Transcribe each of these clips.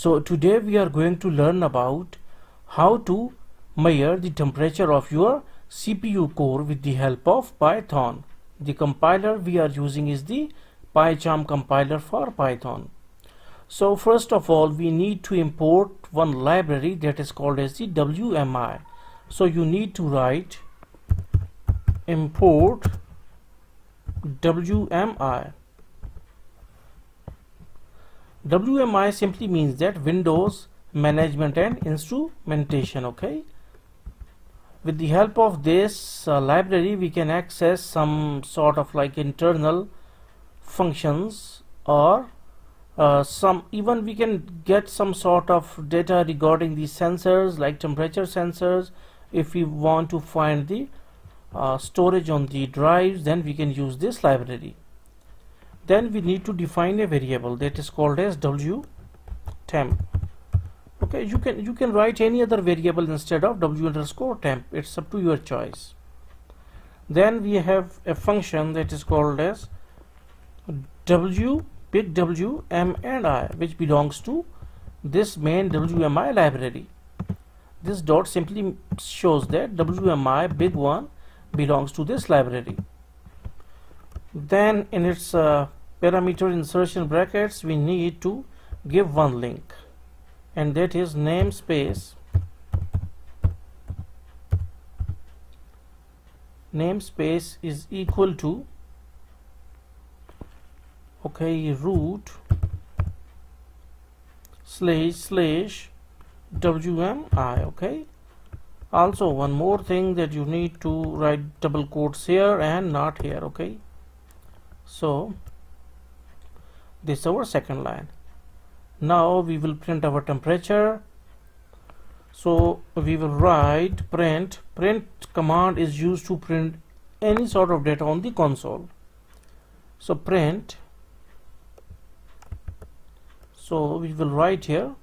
so today we are going to learn about how to measure the temperature of your CPU core with the help of Python. The compiler we are using is the PyCharm compiler for Python. So first of all we need to import one library that is called as the WMI so you need to write import WMI WMI simply means that Windows management and instrumentation okay? With the help of this uh, library we can access some sort of like internal functions or uh, some even we can get some sort of data regarding the sensors like temperature sensors. If we want to find the uh, storage on the drives then we can use this library then we need to define a variable that is called as w temp. Okay you can you can write any other variable instead of w underscore temp. It's up to your choice. Then we have a function that is called as w big w m and i which belongs to this main wmi library. This dot simply shows that WMI big one belongs to this library. Then in its uh, parameter insertion brackets we need to give one link. And that is namespace namespace is equal to okay root slash slash WMI okay? Also one more thing that you need to write double quotes here and not here okay? So this is our second line. Now we will print our temperature. So we will write print. Print command is used to print any sort of data on the console. So print. So we will write here.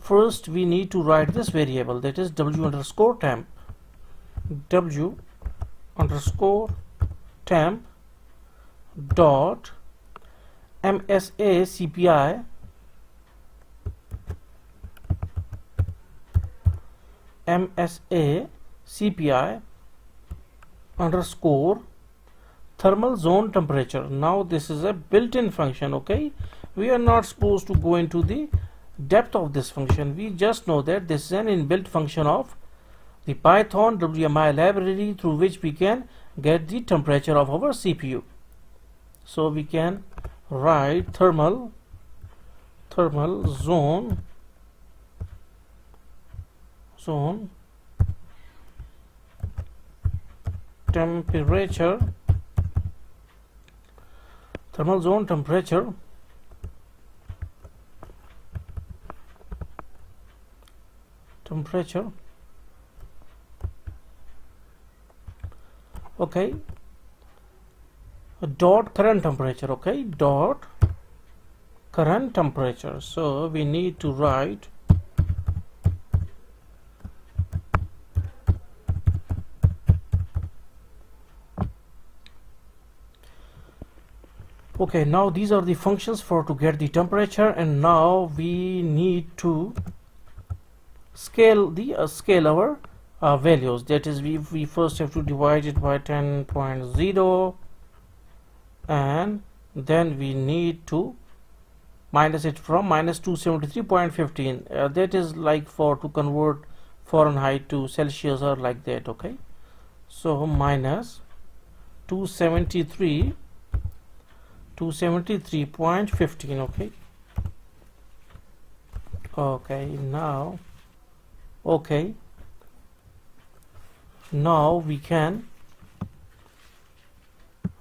First we need to write this variable that is w underscore temp. W underscore temp dot msa cpi msa cpi underscore thermal zone temperature. Now this is a built-in function okay? We are not supposed to go into the depth of this function. We just know that this is an inbuilt function of the python wmi library through which we can get the temperature of our cpu so we can write thermal thermal zone zone temperature thermal zone temperature temperature. Okay dot current temperature okay? Dot current temperature. So we need to write okay now these are the functions for to get the temperature and now we need to scale the uh, scale our uh, values. That is we, we first have to divide it by 10.0 and then we need to minus it from minus 273.15 uh, that is like for to convert Fahrenheit to Celsius or like that okay? So minus 273 273.15 okay? Okay now okay. Now we can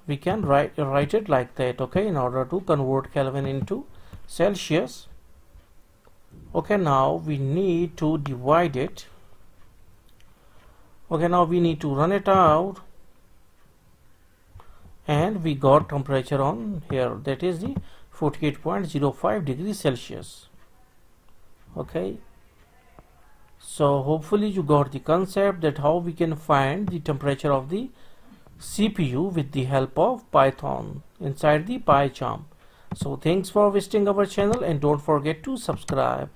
we can write write it like that okay in order to convert Kelvin into Celsius. Okay now we need to divide it. Okay now we need to run it out. And we got temperature on here that is the 48.05 degrees Celsius. Okay so hopefully you got the concept that how we can find the temperature of the CPU with the help of Python inside the PyCharm. So thanks for visiting our channel and don't forget to subscribe